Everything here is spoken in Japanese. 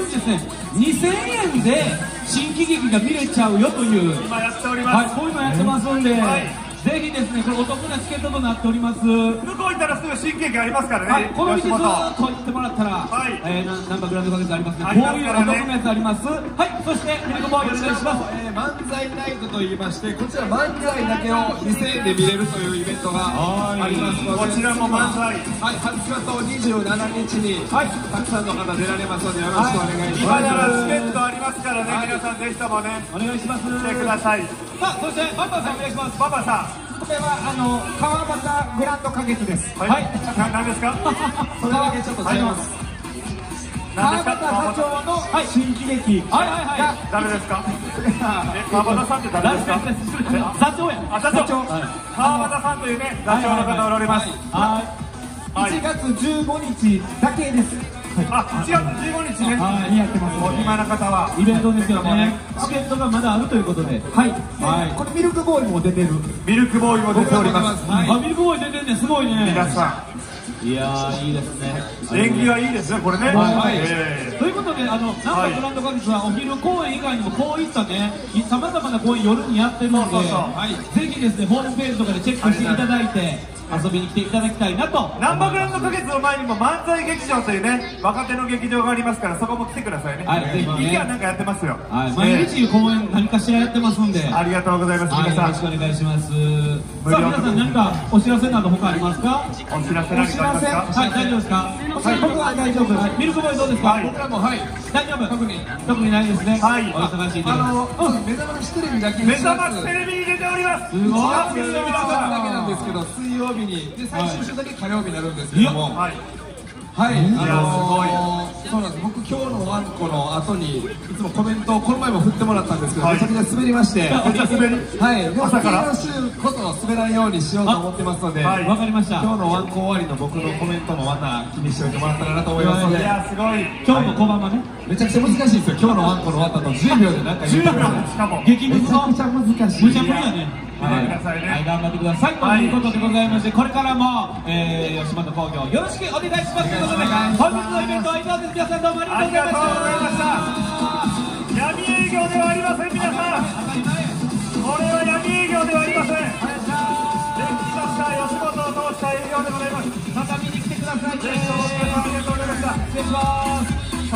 ですね2000円で新喜劇が見れちゃうよという。今やっております、はい、こういうのやってますんで、はいですね、これお得なチケットとなっております。向こう行ったらすぐ新喜劇ありますからね、はい、この道ずっと行ってもらったら、はいえー、なナンバーグランド花月ありますね。こういうお得なやつあります。はい、そして、ミルクボーイお願いします。えー漫才ナイトと言いましてこちら漫才だけを2000円で見れるというイベントがありますのでこちらも漫才はい20日と27日に、はい、たくさんの方出られますのでよろしくお願いし今ます、ならチケットありますからね、皆さんぜひともねお願いします。来てくださいさあ、そして、バンバンさんお願いします。パパさこれはあの川端グランド花月です。んはい、な何ですか？それだけちょっと違います。川端社長の新喜劇。はいはいはい。誰ですか？え川端さんって誰ですか？座長や。あ社長。川端さんというね座長の方おられます。ははい1月15日だけですあ1月15日ね。はいにやってますお暇な方は。イベントですよね。チケットがまだあるということで。はい、はい。これミルクボーイも出てる。ミルクボーイも出ております。あ、ミルクボーイ出てんね、すごいね。皆さいやー、いいですね。ん縁起がいいですねこれね。はい。えということで、あの、ナンバーグランド花月はお昼公演以外にもこういったね、さまざまな公演夜にやってるので、そうそうそう。はい。ぜひですね、ホームページとかでチェックしていただいて、遊びに来ていただきたいなと。ーナンバーグランド花月の前にも漫才劇場というね若手の劇場がありますからそこも来てくださいね。はいぜひね。ギなんかやってますよ。はい、え毎日公演何かしらやってますんで、ーありがとうございますはい、皆さん。よろしくお願いします。さあ、皆さん何かお知らせなど他ありますか？お知らせ何かありますか？はい、大丈夫ですか？はい。僕は大丈夫はい、ミルクボーイどうですか、はい。僕らもはい。大丈夫。特に。特にないですね。はい。お忙しいとあ。の、目覚ましテレビだけ目覚ましテレビに出ております。すごい。4月1皆月ださけなんですけど水曜日にで最終週だけ火曜日になるんですけども。んはい。はい、やあのー、そうなんです。僕今日のワンコの後にいつもコメントをこの前も振ってもらったんですけど、はい。めちゃくちゃ滑りまして。はい。朝から？次の週こそ滑らんようにしようと思ってますので、はい。わかりました。今日のワンコ終わりの僕のコメントもまた気にしておいてもらったらなと思いますのいでやすごい。今日の小浜ね、めちゃくちゃ難しいんですよ。今日のワンコの終わった後10秒で何か言10ってください秒しかも。激ムズの。めちゃくちゃ難しい。無茶ぶりやね。はい頑張ってくださいねはい、頑張ってください。とはいいうことでございまして、これからも、えー、吉本興業よろしくお願いしますということで、本日のイベントは以上です。皆さんどうもありががとうございまし。したた闇営業ではありません皆さんこれは闇営業ではありません歴史とした吉本を通した営業でございますまた見に来てくださいね。